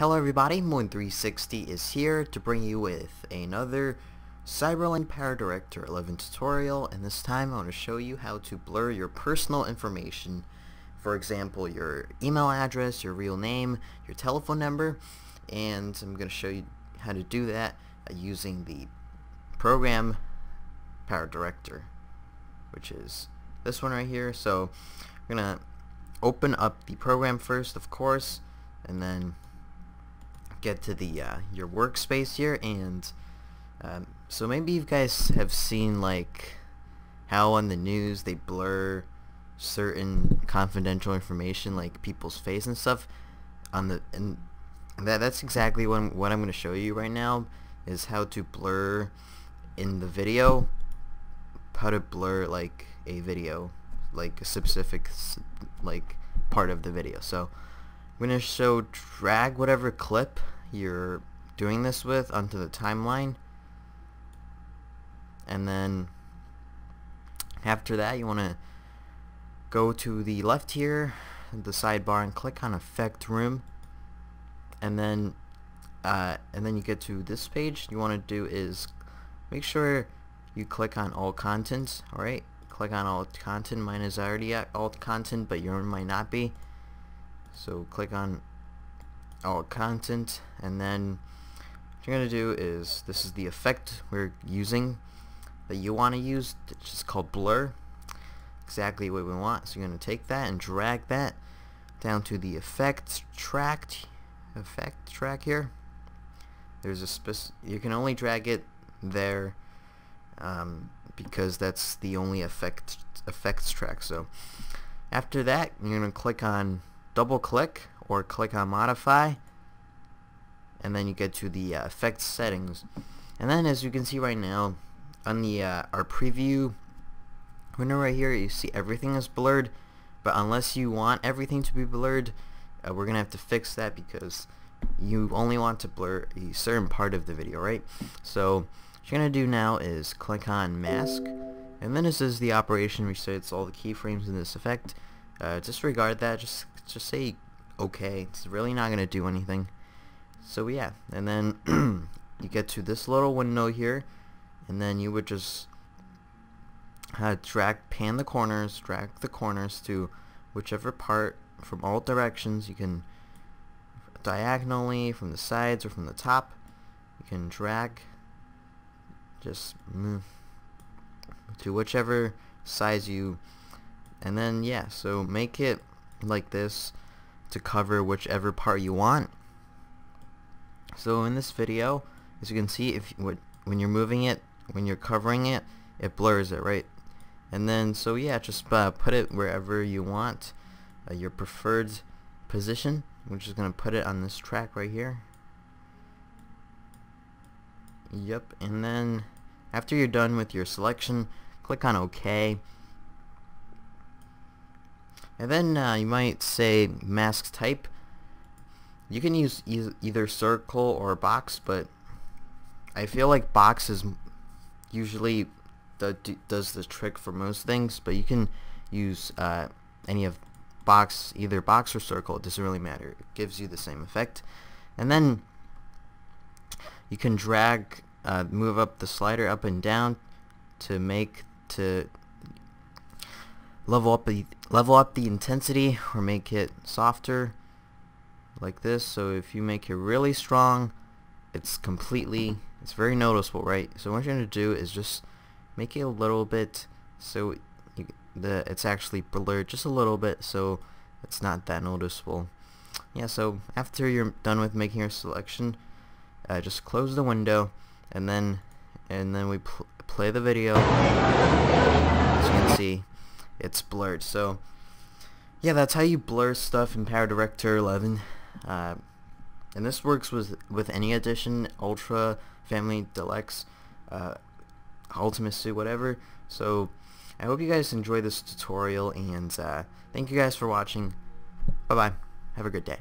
Hello everybody, Muwen360 is here to bring you with another Cyberlink PowerDirector 11 tutorial and this time I want to show you how to blur your personal information. For example your email address, your real name, your telephone number and I'm going to show you how to do that using the program PowerDirector which is this one right here. So we're going to open up the program first of course and then get to the uh, your workspace here and um, so maybe you guys have seen like how on the news they blur certain confidential information like people's face and stuff. On the and that that's exactly what what I'm going to show you right now is how to blur in the video how to blur like a video like a specific like part of the video. So I'm going to show drag whatever clip you're doing this with onto the timeline. And then after that you want to go to the left here the sidebar and click on effect room. And then uh, and then you get to this page. You want to do is make sure you click on all content alright? Click on all content. Mine is already at all content but yours might not be so click on all content and then what you're going to do is this is the effect we're using that you want to use it's just called blur. Exactly what we want so you're going to take that and drag that down to the effects track effect track here. There's a spec you can only drag it there um, because that's the only effect effects track. So after that you're going to click on double click or click on modify and then you get to the uh, effects settings. And then as you can see right now on the uh, our preview window right here you see everything is blurred. But unless you want everything to be blurred uh, we're gonna have to fix that because you only want to blur a certain part of the video right? So what you're gonna do now is click on mask and then this is the operation resets all the keyframes in this effect uh, disregard that just just say okay. It's really not to do anything. So yeah, and then you get to this little window here, and then you would just uh, drag, pan the corners, drag the corners to whichever part from all directions. You can diagonally, from the sides, or from the top. You can drag, just move to whichever size you, and then yeah, so make it like this to cover whichever part you want. So in this video, as you can see, if when you're moving it, when you're covering it, it blurs it, right? And then, so yeah, just uh, put it wherever you want, uh, your preferred position. We're just going to put it on this track right here. Yep, and then after you're done with your selection, click on OK. And then uh, you might say mask type. You can use e either circle or box, but I feel like box is usually the, does the trick for most things, but you can use uh, any of box, either box or circle, it doesn't really matter. It gives you the same effect. And then you can drag, uh, move up the slider up and down to make, to level up the level up the intensity or make it softer like this. So if you make it really strong it's completely it's very noticeable right? So what you're going to do is just make it a little bit so you, the it's actually blurred just a little bit so it's not that noticeable. Yeah so after you're done with making your selection uh, just close the window and then and then we pl play the video. As you can see it's blurred. So yeah, that's how you blur stuff in PowerDirector 11. Uh, and this works with with any edition, Ultra, Family, Deluxe, uh, Ultimate Suite, whatever. So I hope you guys enjoy this tutorial, and uh, thank you guys for watching. Bye bye. Have a good day.